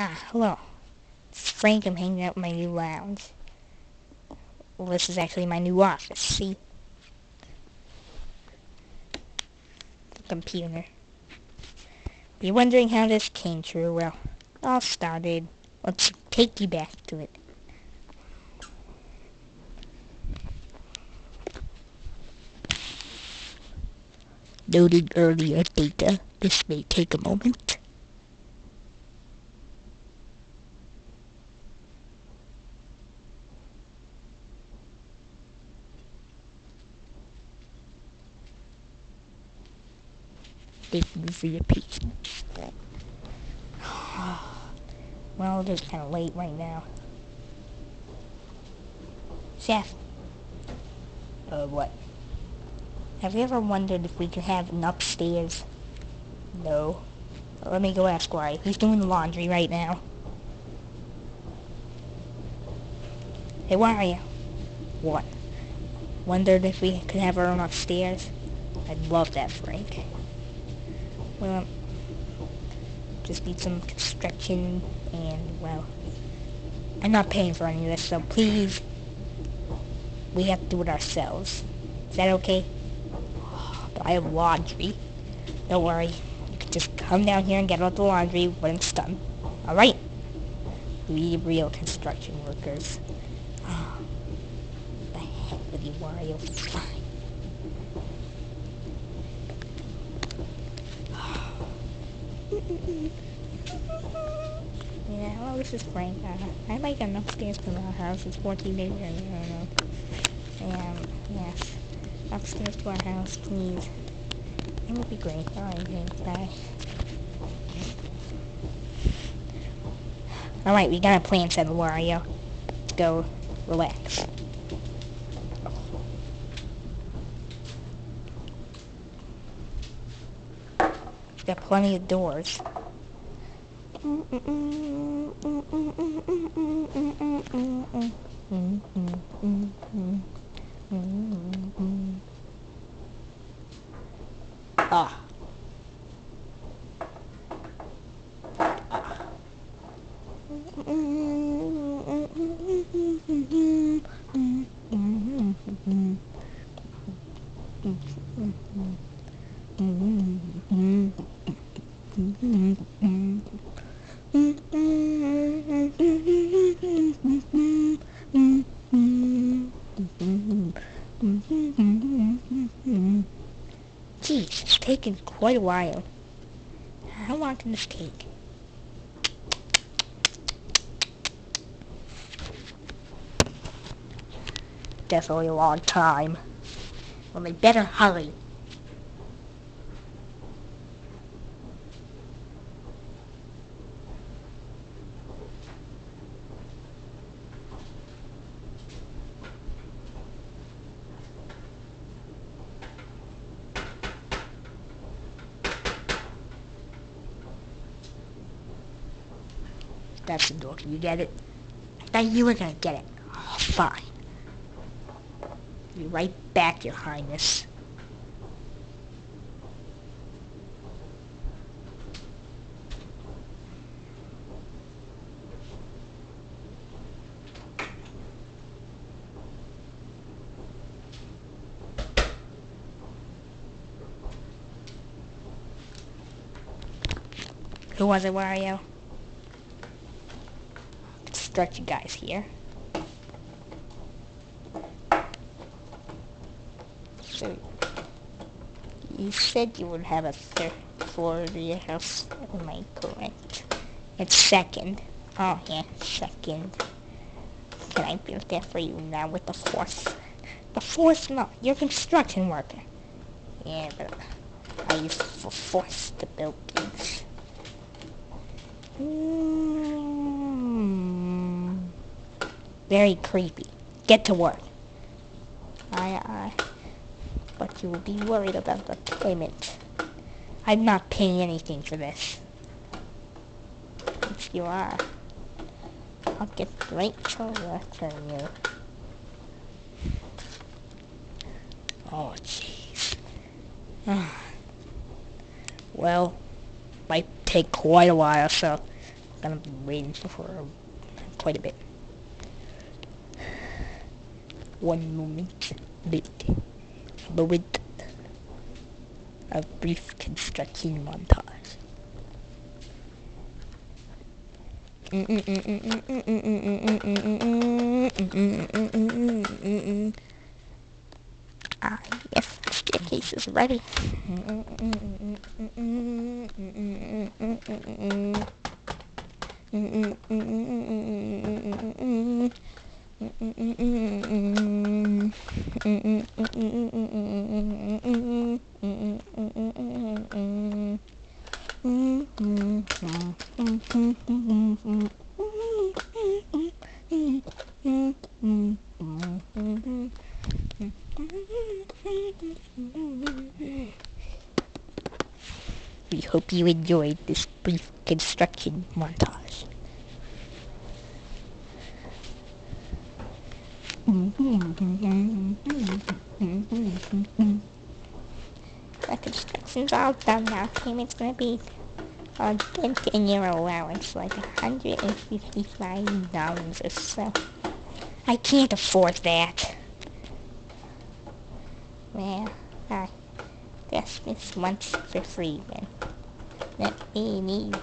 Ah, hello. It's Frank. I'm hanging out in my new lounge. Well, this is actually my new office, see? The computer. You're wondering how this came true, well, it all started. Let's take you back to it. Noted earlier data. This may take a moment. For your well, it is kind of late right now. Chef. Uh, what? Have you ever wondered if we could have an upstairs? No. Let me go ask why. He's doing the laundry right now. Hey, where are you? What? Wondered if we could have our own upstairs? I'd love that, Frank. Well, just need some construction and, well, I'm not paying for any of this, so please, we have to do it ourselves. Is that okay? But I have laundry. Don't worry. You can just come down here and get out the laundry when it's done. Alright? We real construction workers. Ah, the heck with you, Wario. Fine. Yeah, hello, this is Frank. Uh, I'd like an upstairs to our house. It's 14 days, I don't know. Um, yes. Upstairs to our house, please. It would be great. Alright, thanks, bye. Alright, we got a plan, said Wario. Let's go relax. Got plenty of doors. Ah. Jeez, taken quite a while. How long can this take? Definitely a long time. Well, they better hurry. That's the door. Can you get it? I thought you were gonna get it. Oh, fine. Be right back, Your Highness. Who was it, Wario? You guys here. So, you said you would have a third floor to your house. Am I correct? It's second. Oh, yeah, second. Can I build that for you now with the fourth? The fourth? No, you're a construction worker. Yeah, but I use for force to build things. Mm. Very creepy. Get to work. I, aye. But you will be worried about the payment. I'm not paying anything for this. You are, I'll get right to on you. Oh, jeez. well, might take quite a while, so I'm gonna be waiting for quite a bit. One moment, bit, moment, a brief construction montage. Ah, yes, the staircase is ready. We hope you enjoyed this brief construction montage. The construction's all done now. Payment's gonna be a dent in your allowance, like $155 or so. I can't afford that. Well, I guess this month's for free then. Let me leave.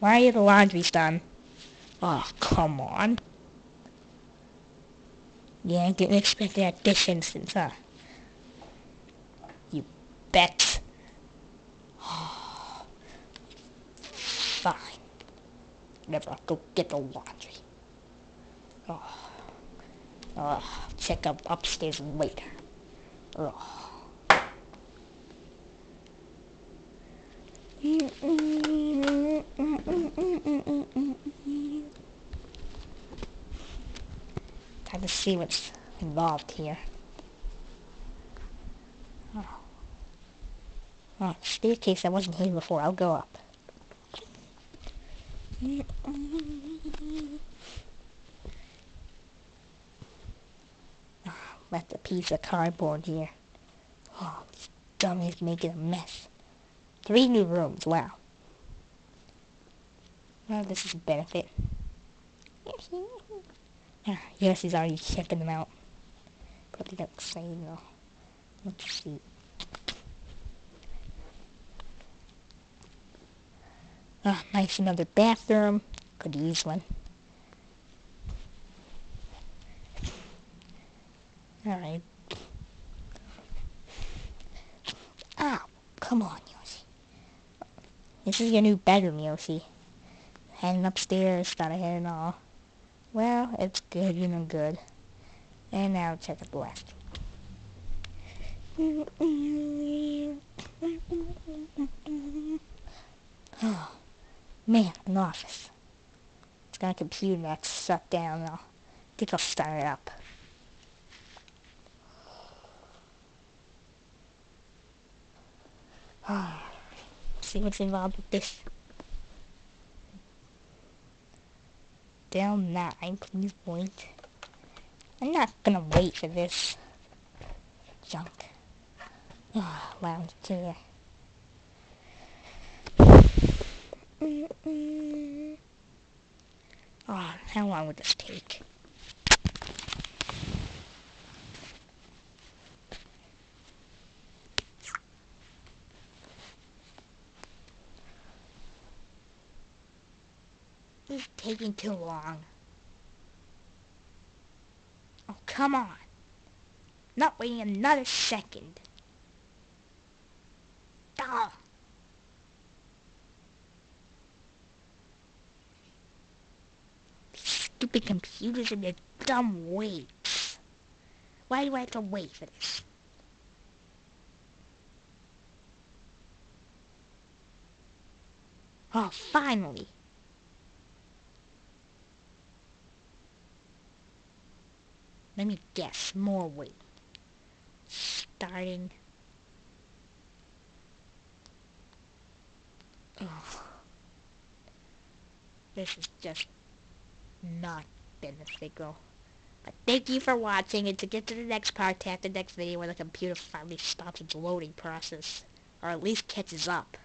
Why are the laundry's done? Oh, come on. Yeah, didn't expect that this instance, huh? You bet. Oh, fine. Never go get the laundry. Oh. Oh, check up upstairs later. Oh. Time to see what's involved here. Oh. Oh, staircase I wasn't here before. I'll go up. Ah, oh, left a piece of cardboard here. Oh, dummy's making a mess. Three new rooms, wow. Well, this is a benefit. Ah, yes, he's already checking them out. Probably don't say no. Let's see. Ah, nice another bathroom. Could use one. Alright. Ow, come on. This is your new bedroom, Yoshi. Heading upstairs, got ahead and all. Well, it's good, you know, good. And now check out the left. Oh, man, an office. It's got a computer that's shut down. I think I'll start it up. Ah. See what's involved with this. Down 9, please wait. I'm not gonna wait for this junk. Oh, lounge chair. Mm -mm. Oh, how long would this take? This is taking too long. Oh, come on. Not waiting another second. Stupid computers and their dumb waits. Why do I have to wait for this? Oh, finally. Let me guess. More wait. Starting. Oh. This is just not been a beneficial. But thank you for watching, and to get to the next part, tap the next video where the computer finally stops its loading process. Or at least catches up.